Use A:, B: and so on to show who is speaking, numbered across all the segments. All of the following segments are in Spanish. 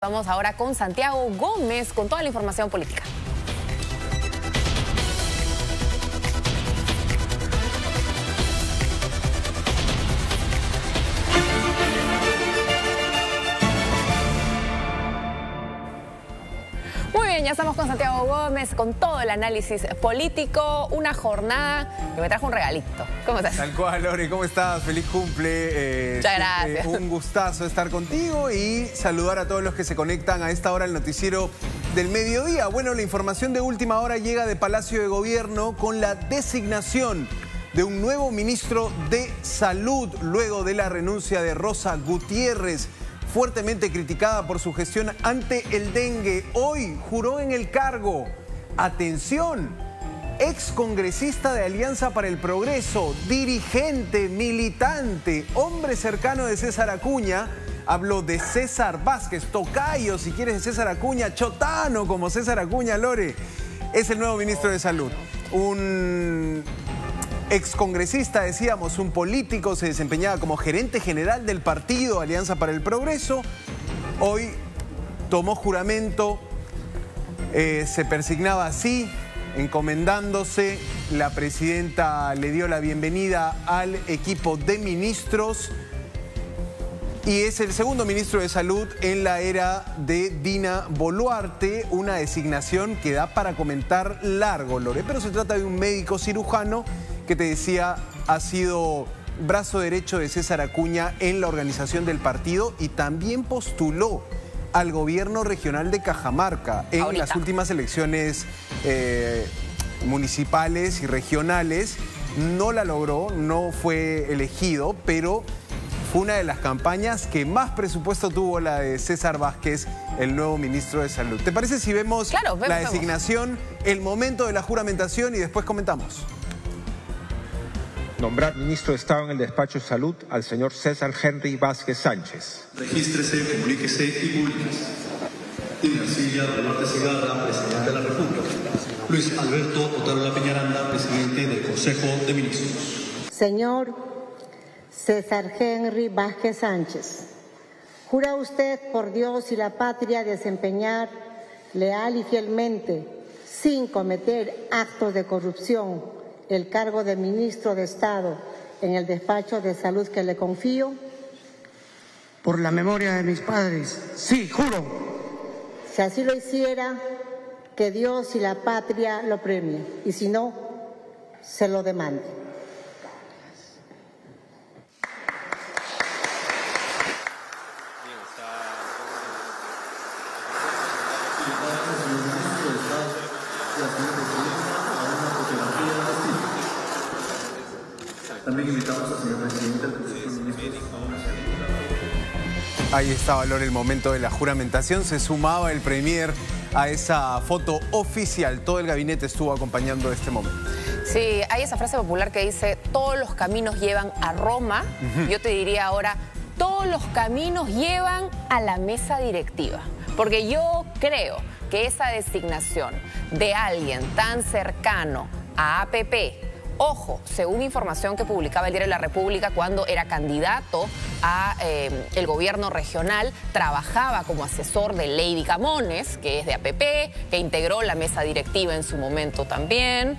A: Vamos ahora con Santiago Gómez con toda la información política. Estamos con Santiago Gómez, con todo el análisis político, una jornada que me trajo un regalito. ¿Cómo estás?
B: Tal cual, Lore, ¿cómo estás? Feliz cumple.
A: Eh, Muchas gracias.
B: Un gustazo estar contigo y saludar a todos los que se conectan a esta hora al noticiero del mediodía. Bueno, la información de última hora llega de Palacio de Gobierno con la designación de un nuevo ministro de Salud luego de la renuncia de Rosa Gutiérrez fuertemente criticada por su gestión ante el dengue. Hoy juró en el cargo. Atención, ex congresista de Alianza para el Progreso, dirigente, militante, hombre cercano de César Acuña. Habló de César Vázquez, Tocayo, si quieres, de César Acuña, Chotano como César Acuña, Lore. Es el nuevo ministro de Salud. Un excongresista, decíamos, un político, se desempeñaba como gerente general del partido Alianza para el Progreso. Hoy tomó juramento, eh, se persignaba así, encomendándose. La presidenta le dio la bienvenida al equipo de ministros y es el segundo ministro de Salud en la era de Dina Boluarte, una designación que da para comentar largo, Lore, pero se trata de un médico cirujano que te decía ha sido brazo derecho de César Acuña en la organización del partido y también postuló al gobierno regional de Cajamarca en las últimas elecciones eh, municipales y regionales. No la logró, no fue elegido, pero fue una de las campañas que más presupuesto tuvo la de César Vázquez, el nuevo ministro de Salud. ¿Te parece si vemos, la designación, el momento de la juramentación y después comentamos?
C: Nombrar ministro de Estado en el despacho de salud al señor César Henry Vázquez Sánchez.
D: Regístrese, comuníquese y públicase. Inercilla Velarde Segarra, presidente de la República. Luis Alberto Otarola Peñaranda, presidente del Consejo de Ministros.
E: Señor César Henry Vázquez Sánchez, ¿jura usted por Dios y la patria desempeñar leal y fielmente, sin cometer actos de corrupción, el cargo de ministro de Estado en el despacho de salud que le confío?
F: Por la memoria de mis padres, sí, juro.
E: Si así lo hiciera, que Dios y la patria lo premien, y si no, se lo demande.
B: También invitamos al señor presidente Ahí estaba, Lore, el momento de la juramentación. Se sumaba el Premier a esa foto oficial. Todo el gabinete estuvo acompañando este momento.
A: Sí, hay esa frase popular que dice, todos los caminos llevan a Roma. Yo te diría ahora, todos los caminos llevan a la mesa directiva. Porque yo creo que esa designación de alguien tan cercano a APP, Ojo, según información que publicaba el Diario la República cuando era candidato a eh, el gobierno regional, trabajaba como asesor de Lady Camones, que es de APP, que integró la mesa directiva en su momento también.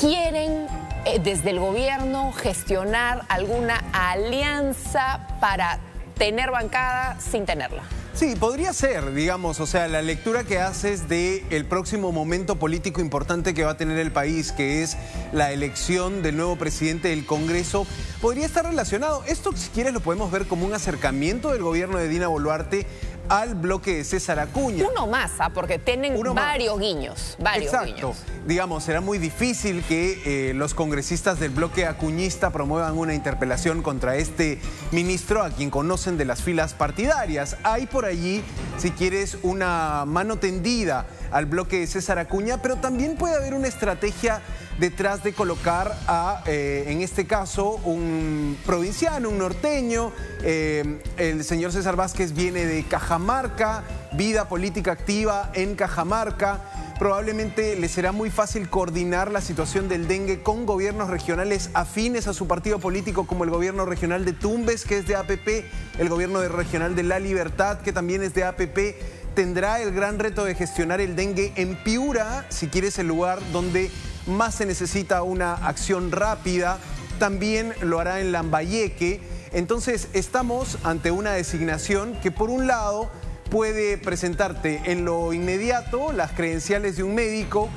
A: Quieren eh, desde el gobierno gestionar alguna alianza para tener bancada sin tenerla.
B: Sí, podría ser, digamos, o sea, la lectura que haces de el próximo momento político importante que va a tener el país, que es la elección del nuevo presidente del Congreso, podría estar relacionado. Esto, si quieres, lo podemos ver como un acercamiento del gobierno de Dina Boluarte al bloque de César Acuña.
A: Uno más, ¿ah? porque tienen varios guiños. Varios
B: Exacto. Digamos, será muy difícil que eh, los congresistas del bloque acuñista promuevan una interpelación contra este ministro a quien conocen de las filas partidarias. Hay por allí, si quieres, una mano tendida al bloque de César Acuña, pero también puede haber una estrategia detrás de colocar a, eh, en este caso, un provinciano, un norteño. Eh, el señor César Vázquez viene de Cajamarca, vida política activa en Cajamarca probablemente le será muy fácil coordinar la situación del dengue con gobiernos regionales afines a su partido político, como el gobierno regional de Tumbes, que es de APP, el gobierno regional de La Libertad, que también es de APP. Tendrá el gran reto de gestionar el dengue en Piura, si quieres el lugar donde más se necesita una acción rápida. También lo hará en Lambayeque. Entonces estamos ante una designación que por un lado puede presentarte en lo inmediato las credenciales de un médico,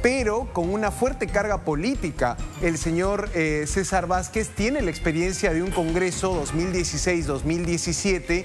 B: pero con una fuerte carga política. El señor eh, César Vázquez tiene la experiencia de un Congreso 2016-2017,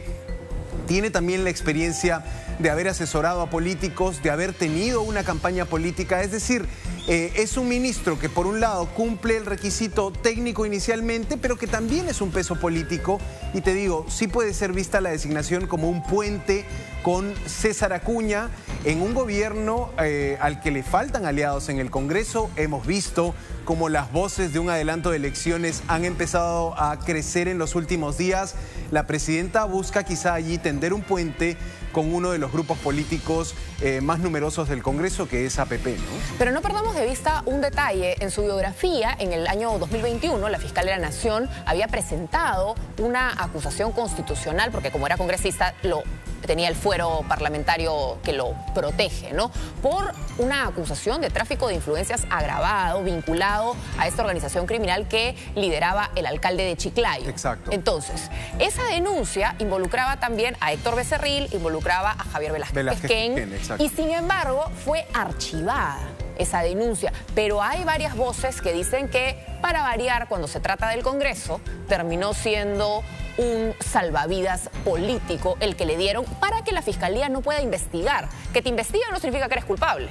B: tiene también la experiencia de haber asesorado a políticos, de haber tenido una campaña política, es decir, eh, es un ministro que por un lado cumple el requisito técnico inicialmente, pero que también es un peso político. Y te digo, sí puede ser vista la designación como un puente con César Acuña en un gobierno eh, al que le faltan aliados en el Congreso. Hemos visto cómo las voces de un adelanto de elecciones han empezado a crecer en los últimos días. La presidenta busca quizá allí tender un puente con uno de los grupos políticos eh, más numerosos del Congreso, que es APP.
A: Pero no perdamos de vista un detalle. En su biografía, en el año 2021, la fiscal de la Nación había presentado una acusación constitucional, porque como era congresista, lo tenía el fuero parlamentario que lo protege, ¿no? Por una acusación de tráfico de influencias agravado, vinculado a esta organización criminal que lideraba el alcalde de Chiclayo.
B: Exacto.
A: Entonces, esa denuncia involucraba también a Héctor Becerril, involucraba a Javier Velázquez,
B: Velázquez
A: y sin embargo fue archivada esa denuncia. Pero hay varias voces que dicen que, para variar, cuando se trata del Congreso, terminó siendo un salvavidas político el que le dieron para que la Fiscalía no pueda investigar. Que te investiga no significa que eres culpable.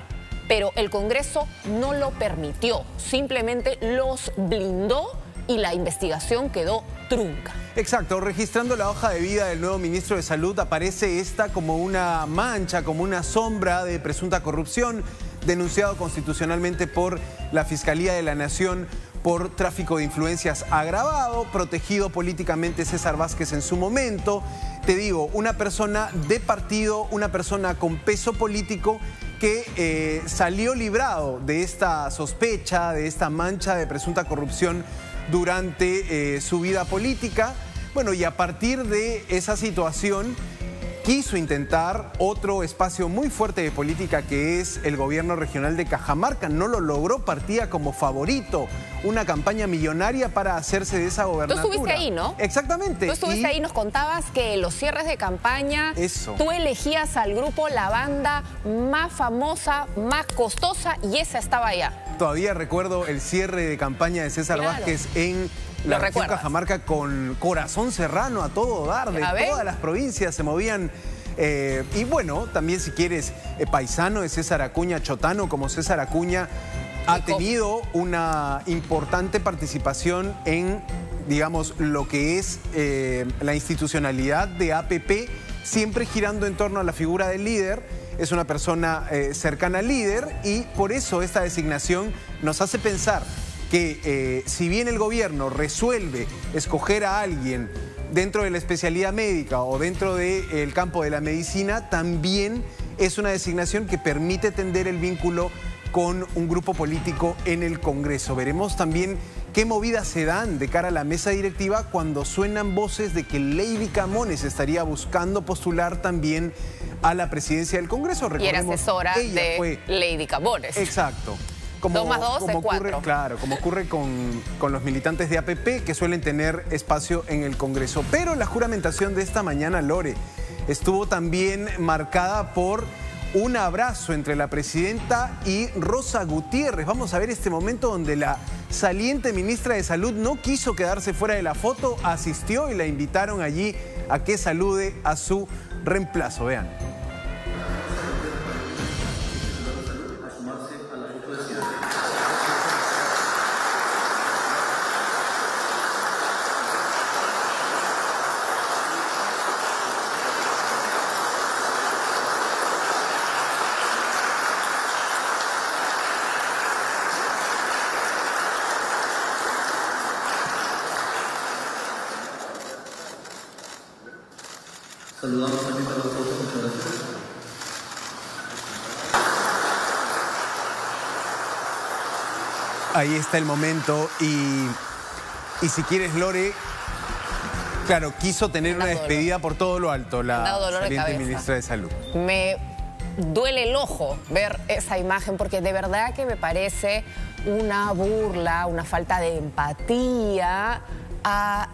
A: Pero el Congreso no lo permitió, simplemente los blindó y la investigación quedó trunca.
B: Exacto, registrando la hoja de vida del nuevo ministro de Salud aparece esta como una mancha, como una sombra de presunta corrupción, denunciado constitucionalmente por la Fiscalía de la Nación por tráfico de influencias agravado, protegido políticamente César Vázquez en su momento. Te digo, una persona de partido, una persona con peso político que eh, salió librado de esta sospecha, de esta mancha de presunta corrupción durante eh, su vida política. Bueno, y a partir de esa situación quiso intentar otro espacio muy fuerte de política que es el gobierno regional de Cajamarca. No lo logró, partía como favorito. Una campaña millonaria para hacerse de esa
A: Tú
B: gobernatura.
A: estuviste ahí, ¿no?
B: Exactamente.
A: Tú estuviste
B: Y-
A: ahí y nos contabas que los cierres de campaña,
B: Eso.
A: tú elegías al grupo, la banda más famosa, más costosa, y esa estaba allá.
B: Todavía recuerdo el cierre de campaña de César
A: Claro.
B: Vázquez en la
A: Lo
B: región. Cajamarca con Corazón Serrano a todo dar, de todas las provincias se movían. eh, y bueno, también si quieres, eh, paisano de César Acuña, chotano como César Acuña, ha tenido una importante participación en, digamos, lo que es eh, la institucionalidad de APP, siempre girando en torno a la figura del líder es una persona eh, cercana al líder y por eso esta designación nos hace pensar que eh, si bien el gobierno resuelve escoger a alguien dentro de la especialidad médica o dentro del campo de la medicina, también es una designación que permite tender el vínculo con un grupo político en el Congreso. Veremos también qué movidas se dan de cara a la mesa directiva cuando suenan voces de que Lady Camones estaría buscando postular también a la presidencia del Congreso.
A: Y era asesora
B: ella
A: de
B: fue-
A: Lady Cabones.
B: Exacto.
A: Dos más dos
B: como
A: es
B: ocurre,
A: cuatro.
B: Claro, como ocurre con, con los militantes de APP que suelen tener espacio en el Congreso. Pero la juramentación de esta mañana, Lore, estuvo también marcada por un abrazo entre la presidenta y Rosa Gutiérrez. Vamos a ver este momento donde la saliente ministra de Salud no quiso quedarse fuera de la foto, asistió y la invitaron allí a que salude a su reemplazo. Vean. Ahí está el momento y, y si quieres, Lore, claro, quiso tener una
A: dolor.
B: despedida por todo lo alto la
A: de
B: saliente ministra de Salud.
A: Me duele el ojo ver esa imagen porque de verdad que me parece una burla, una falta de empatía a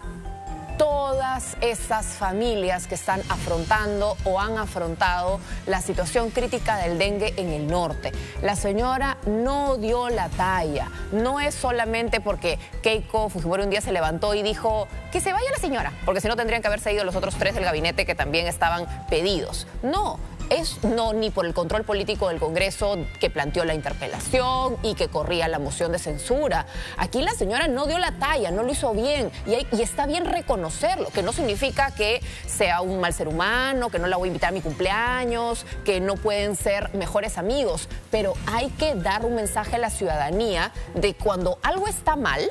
A: todas esas familias que están afrontando o han afrontado la situación crítica del dengue en el norte. La señora no dio la talla. No es solamente porque Keiko Fujimori un día se levantó y dijo que se vaya la señora, porque si no tendrían que haberse ido los otros tres del gabinete que también estaban pedidos. No, es no ni por el control político del Congreso que planteó la interpelación y que corría la moción de censura. Aquí la señora no dio la talla, no lo hizo bien y, está bien reconocerlo, que no significa que sea un mal ser humano, que no la voy a invitar a mi cumpleaños, que no pueden ser mejores amigos, pero hay que dar un mensaje a la ciudadanía de cuando algo está mal,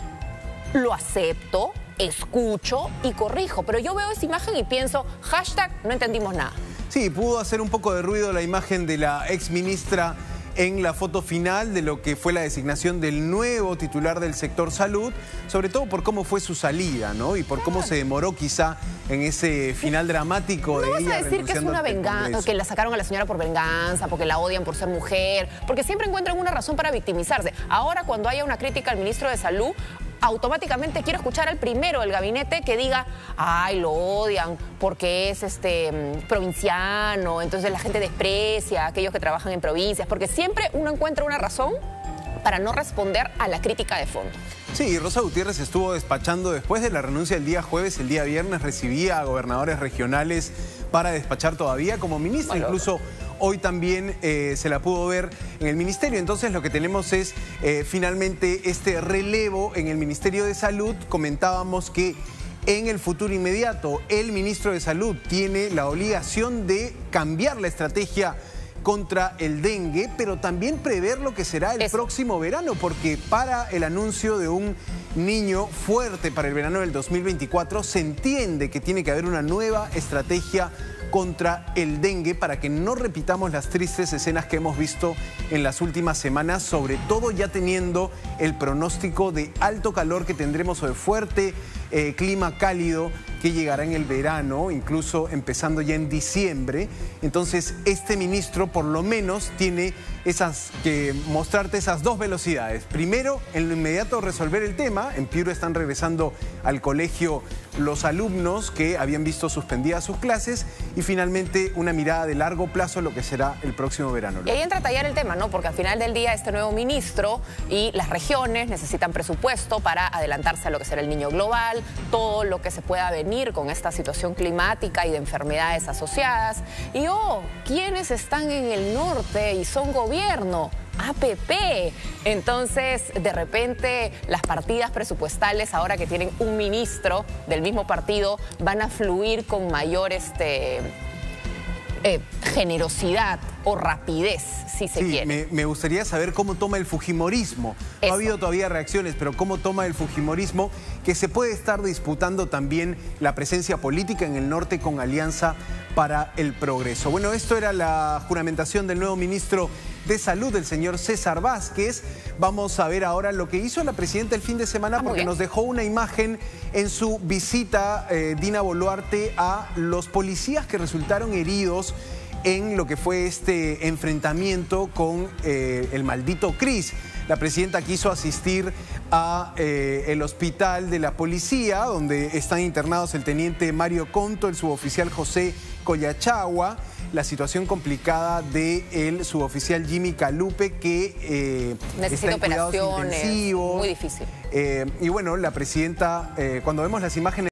A: lo acepto, escucho y corrijo. Pero yo veo esa imagen y pienso, hashtag, no entendimos nada.
B: Sí, pudo hacer un poco de ruido la imagen de la ex ministra en la foto final de lo que fue la designación del nuevo titular del sector salud, sobre todo por cómo fue su salida, ¿no? Y por cómo se demoró quizá en ese final dramático de
A: No vas
B: ella
A: a decir que es una venganza, que la sacaron a la señora por venganza, porque la odian por ser mujer, porque siempre encuentran una razón para victimizarse. Ahora, cuando haya una crítica al ministro de Salud, automáticamente quiero escuchar al primero del gabinete que diga, ay, lo odian porque es este provinciano, entonces la gente desprecia a aquellos que trabajan en provincias, porque siempre uno encuentra una razón para no responder a la crítica de fondo.
B: Sí, Rosa Gutiérrez estuvo despachando después de la renuncia el día jueves, el día viernes recibía a gobernadores regionales para despachar todavía como ministra,
A: Bueno.
B: incluso hoy también eh, se la pudo ver en el ministerio. Entonces lo que tenemos es eh, finalmente este relevo en el Ministerio de Salud. Comentábamos que en el futuro inmediato el ministro de Salud tiene la obligación de cambiar la estrategia contra el dengue, pero también prever lo que será el
A: Eso.
B: próximo verano, porque para el anuncio de un niño fuerte para el verano del 2024 se entiende que tiene que haber una nueva estrategia contra el dengue para que no repitamos las tristes escenas que hemos visto en las últimas semanas, sobre todo ya teniendo el pronóstico de alto calor que tendremos o de fuerte eh, clima cálido que llegará en el verano, incluso empezando ya en diciembre. Entonces, este ministro por lo menos tiene esas que mostrarte esas dos velocidades. Primero, en lo inmediato resolver el tema. En Piura están regresando al colegio los alumnos que habían visto suspendidas sus clases y finalmente una mirada de largo plazo lo que será el próximo verano.
A: Y ahí entra a tallar el tema, ¿no? Porque al final del día este nuevo ministro y las regiones necesitan presupuesto para adelantarse a lo que será el niño global, todo lo que se pueda venir con esta situación climática y de enfermedades asociadas. Y oh, ¿quiénes están en el norte y son gobierno? APP. Entonces, de repente, las partidas presupuestales, ahora que tienen un ministro del mismo partido, van a fluir con mayor este, eh, generosidad o rapidez, si se
B: Sí,
A: quiere.
B: me, me gustaría saber cómo toma el Fujimorismo. No ha habido todavía reacciones, pero cómo toma el Fujimorismo que se puede estar disputando también la presencia política en el norte con Alianza para el Progreso. Bueno, esto era la juramentación del nuevo ministro de Salud, el señor César Vázquez. Vamos a ver ahora lo que hizo la presidenta el fin de semana
A: Ah,
B: porque nos dejó una imagen en su visita, eh, Dina Boluarte, a los policías que resultaron heridos en lo que fue este enfrentamiento con eh, el maldito Cris. La presidenta quiso asistir a eh, el hospital de la policía, donde están internados el teniente Mario Conto, el suboficial José Collachagua, la situación complicada del el suboficial Jimmy Calupe, que eh,
A: Necesita
B: está en cuidados
A: operaciones, muy difícil.
B: Eh, y bueno, la presidenta, eh, cuando vemos las imágenes...